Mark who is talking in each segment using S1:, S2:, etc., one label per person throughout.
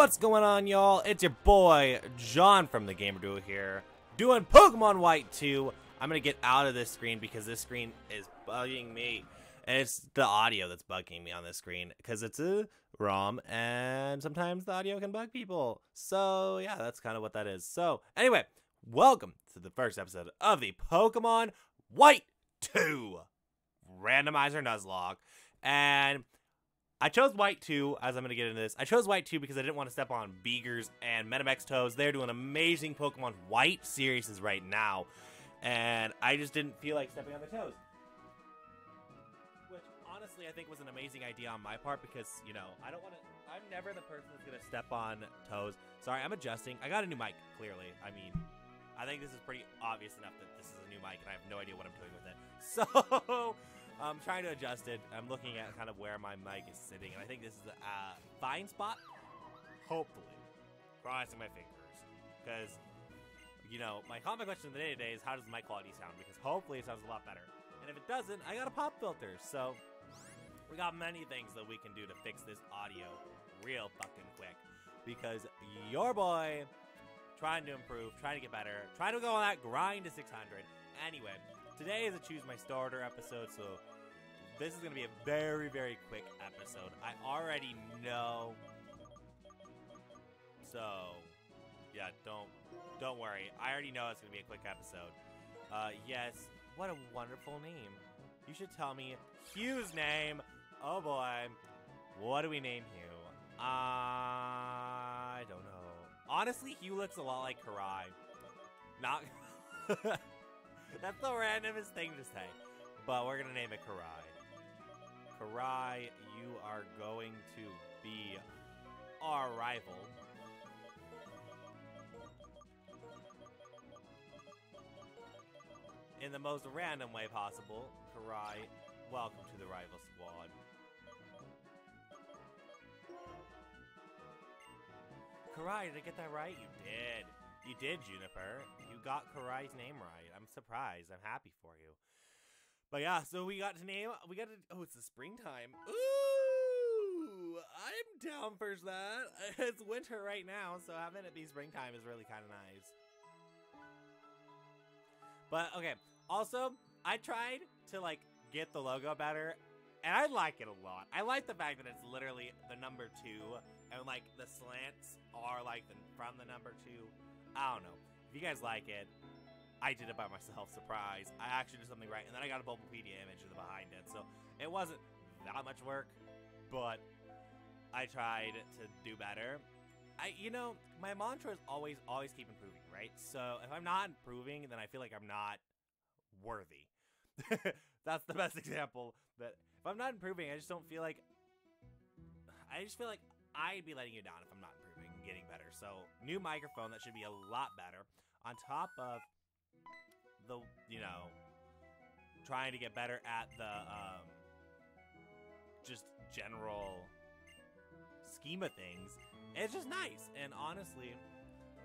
S1: What's going on, y'all? It's your boy, John from the Gamer Duo here, doing Pokemon White 2. I'm gonna get out of this screen because this screen is bugging me. And it's the audio that's bugging me on this screen because it's a ROM and sometimes the audio can bug people. So, yeah, that's kind of what that is. So, anyway, welcome to the first episode of the Pokemon White 2 Randomizer Nuzlocke. And I chose White 2, as I'm going to get into this. I chose White 2 because I didn't want to step on Beegers and Metamex toes. They're doing amazing Pokemon White series right now. And I just didn't feel like stepping on their toes. Which, honestly, I think was an amazing idea on my part because, you know, I don't want to... I'm never the person that's going to step on toes. Sorry, I'm adjusting. I got a new mic, clearly. I mean, I think this is pretty obvious enough that this is a new mic, and I have no idea what I'm doing with it. So... I'm trying to adjust it. I'm looking at kind of where my mic is sitting, and I think this is a uh, fine spot. Hopefully. Crossing my fingers. Because, you know, my common question of the day today is how does my quality sound? Because hopefully it sounds a lot better. And if it doesn't, I got a pop filter. So, we got many things that we can do to fix this audio real fucking quick. Because your boy, trying to improve, trying to get better, trying to go on that grind to 600. Anyway, today is a choose my starter episode, so this is going to be a very, very quick episode. I already know. So, yeah, don't don't worry. I already know it's going to be a quick episode. Uh, yes, what a wonderful name. You should tell me Hugh's name. Oh boy. What do we name Hugh? I don't know. Honestly, Hugh looks a lot like Karai. Not... That's the randomest thing to say. But we're gonna name it Karai. Karai, you are going to be our rival. In the most random way possible, Karai, welcome to the rival squad. Karai, did I get that right? You did. You did, Juniper. You got Karai's name right. I'm surprised. I'm happy for you. But yeah, so we got to name. We got to. Oh, it's the springtime. Ooh, I'm down for that. It's winter right now, so having it be springtime is really kind of nice. But okay. Also, I tried to like get the logo better, and I like it a lot. I like the fact that it's literally the number two, and like the slants are like the, from the number two. I don't know. If you guys like it, I did it by myself, surprise. I actually did something right, and then I got a Bulbapedia image of the behind it, so it wasn't that much work, but I tried to do better. I, you know, my mantra is always, always keep improving, right? So if I'm not improving, then I feel like I'm not worthy. That's the best example. That if I'm not improving, I just don't feel like. I just feel like I'd be letting you down if I'm not improving and getting better. So new microphone that should be a lot better. On top of the you know trying to get better at the um, just general scheme of things. It's just nice, and honestly,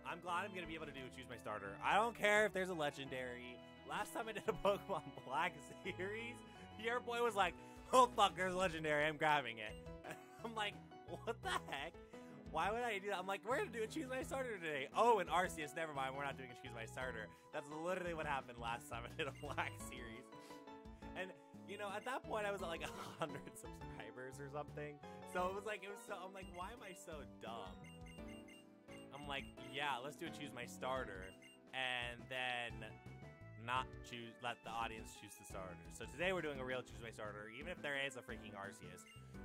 S1: I'm glad I'm gonna be able to do choose my starter. I don't care if there's a legendary. Last time I did a Pokemon Black series, your boy was like, "Oh fuck, there's legendary. I'm grabbing it." I'm like, "What the heck?" Why would I do that? I'm like, we're gonna do a choose my starter today. Oh, and Arceus, never mind, we're not doing a choose my starter. That's literally what happened last time I did a black series. And you know, at that point I was at like a hundred subscribers or something. So it was like it was so I'm like, why am I so dumb? I'm like, yeah, let's do a choose my starter. And then not choose let the audience choose the starter. So today we're doing a real choose my starter, even if there is a freaking Arceus.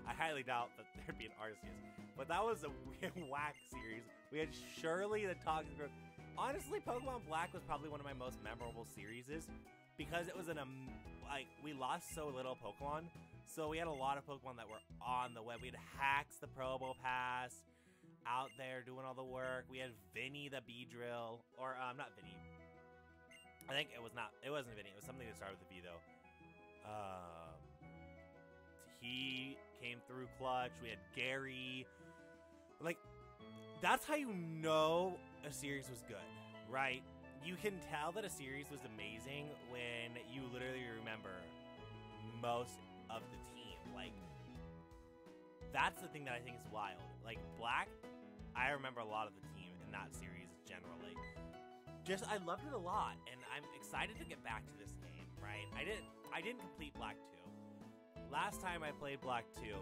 S1: I highly doubt that there'd be an Arceus. But that was a whack series. We had Shirley the Toxicroak. Honestly, Pokemon Black was probably one of my most memorable series because it was an um, like we lost so little Pokemon, so we had a lot of Pokemon that were on the web. We had Hax the Probopass out there doing all the work. We had Vinny the Beedrill, or um, not Vinny. I think it was not. It wasn't Vinny. It was something that started with a V though. Um, he came through clutch. We had Gary. Like, that's how you know a series was good, right? You can tell that a series was amazing when you literally remember most of the team. Like, that's the thing that I think is wild. Like, Black, I I remember a lot of the team in that series generally. Just I loved it a lot, and I'm excited to get back to this game. Right? I didn't I didn't complete Black Two. Last time I played Black Two,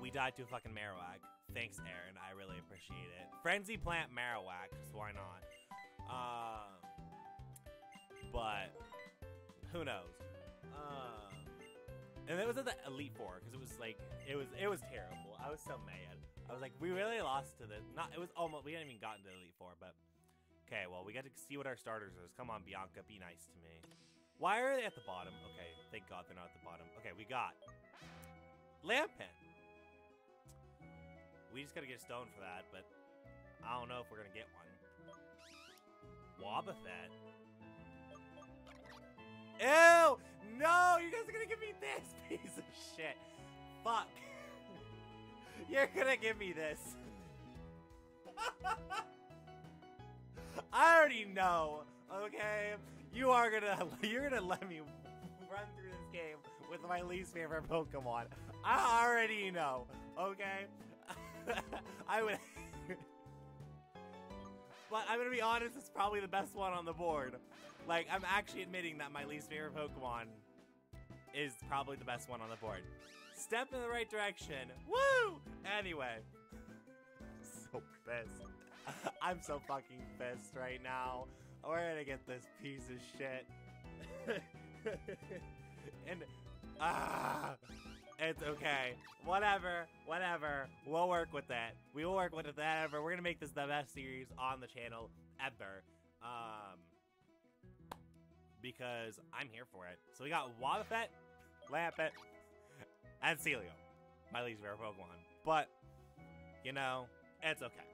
S1: we died to a fucking Marowak. Thanks, Aaron. I really appreciate it. Frenzy Plant Marowak, so why not? Um, but who knows? Um, and it was at the Elite Four because it was like it was it was terrible. I was so mad. I was like, we really lost to the not. It was almost we hadn't even gotten to Elite Four, but okay. Well, we got to see what our starters is. Come on, Bianca, be nice to me. Why are they at the bottom? Okay, thank God they're not at the bottom. Okay, we got Lampent. We just gotta get stone for that, but I don't know if we're gonna get one. Wobbuffet. Ew! No! You guys are gonna give me this piece of shit. Fuck. You're gonna give me this. I already know, okay? You are gonna you're gonna let me run through this game with my least favorite Pokemon. I already know, okay? I would But I'm gonna be honest, it's probably the best one on the board. Like, I'm actually admitting that my least favorite Pokemon is probably the best one on the board. Step in the right direction. Woo! Anyway. so pissed. I'm so fucking pissed right now. We're gonna get this piece of shit. and, ah, it's okay. Whatever, whatever. We'll work with that. We will work with it. Whatever. We're gonna make this the best series on the channel ever. Um, because I'm here for it. So we got Wobbuffet, Lampent, and Celio, my least favorite Pokemon. But, you know, it's okay.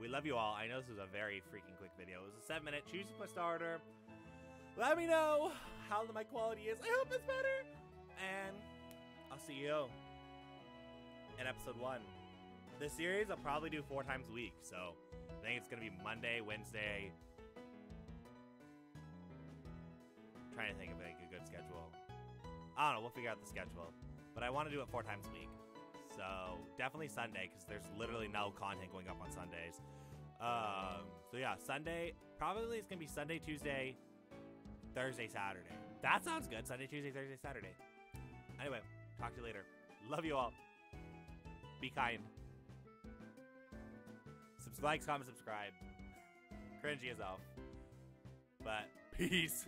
S1: We love you all. I know this was a very freaking quick video. It was a 7 minute choose my starter. Let me know how the mic quality is. I hope it's better. And I'll see you in episode 1. This series I'll probably do four times a week. So I think it's going to be Monday, Wednesday, trying to think of like a good schedule. I don't know. We'll figure out the schedule. But I want to do it four times a week. So definitely Sunday because there's literally no content going up on Sundays. Um, so yeah, Sunday probably it's gonna be Sunday, Tuesday, Thursday, Saturday. That sounds good. Sunday, Tuesday, Thursday, Saturday. Anyway, talk to you later. Love you all. Be kind. Subscribe, comment, subscribe. Cringy as hell. But peace.